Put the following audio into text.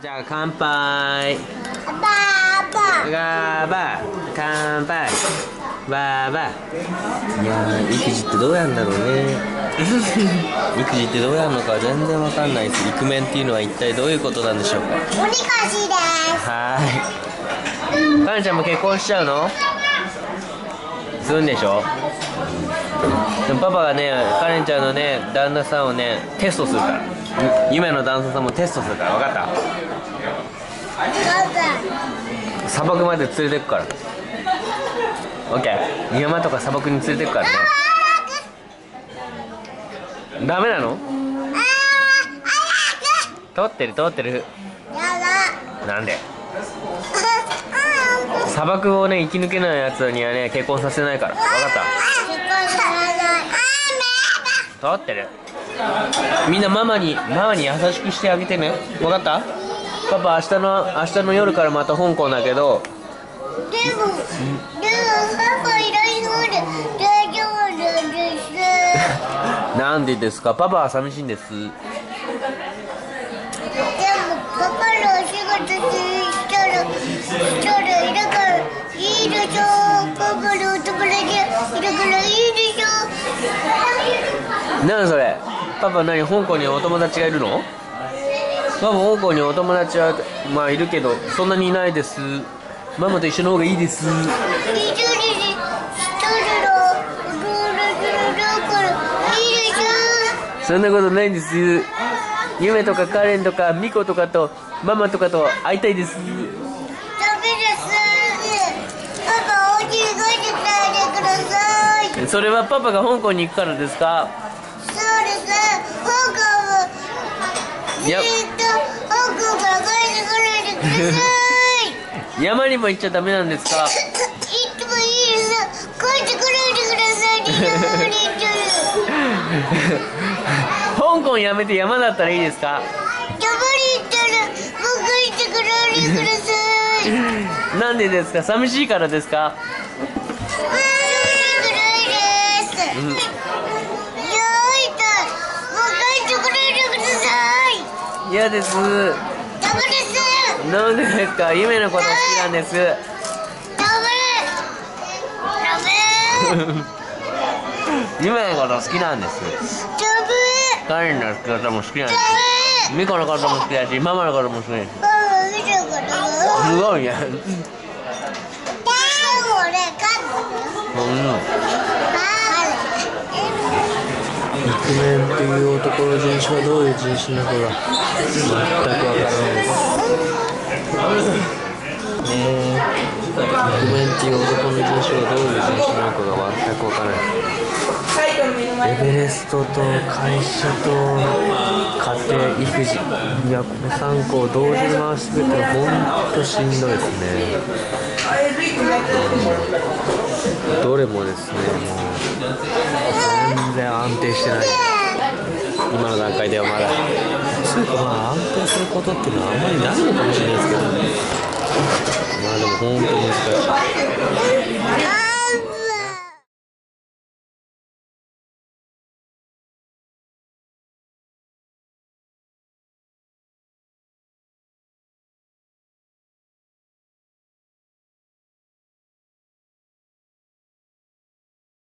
じゃあ乾杯。ガーバ。ー乾杯。バーバ。ーいやー育児ってどうやんだろうね。育児ってどうやるのか全然わかんないですイクメンっていうのは一体どういうことなんでしょうか。おにかしです。はーい。カレンちゃんも結婚しちゃうの？するんでしょ？でもパパがねカレンちゃんのね旦那さんをねテストするから。ゆ夢の旦那さんもテストするから分かった？パ砂漠まで連れてくから。オッケー。山とか砂漠に連れてくからね。ダメなの？通ってる通ってる。なんで？砂漠をね生き抜けないやつにはね結婚させないから。分かっ。た？通ってるみんなママにママに優しくしてあげてね。分かった？パパ明日の明日の夜からまた香港だけど。でも、でもパパいないので大丈夫なんです。なんでですか？パパは寂しいんです。でもパパのお仕事したらしたらいるからいいでしょ。パパのお友達いるからいいでしょ。なんそれ？パパ何香港にお友達がいるの？パパ香港にお友達はまあいるけどそんなにいないです。ママと一緒の方がいいです。そんなことないんです。夢とかカレンとかミコとかとママとかと会いたいです。それはパパが香港に行くからですか？ずいやーっと香港から帰ってこないでください。山にも行っちゃダメなんですか？行ってもいいです。帰ってこないでください。日本に行って香港やめて山だったらいいですか？ないでください。なんでですか？寂しいからですか？うんいやー、痛い。もう帰ってこないでください。嫌です。ダメです。なんでですか？夢のこと好きなんです。ダメダメ夢のこと好きなんです。ダメカレンのことも好きなんでダすミコのことも好きだしママのことも好きです。すごいうんイクメンっていう男の人種はどういう人種なのかが全くわからないです。えー、イクメンっていう男の人種はどういう人種なのかが全くわからない。エベレストと会社と家庭育児。いやこの3個を同時に回してくれたらほんとしんどいですね。どれもですねもう安定してない。今の段階ではまだ。そういうかまあ安定することっていうのはあんまりないのかも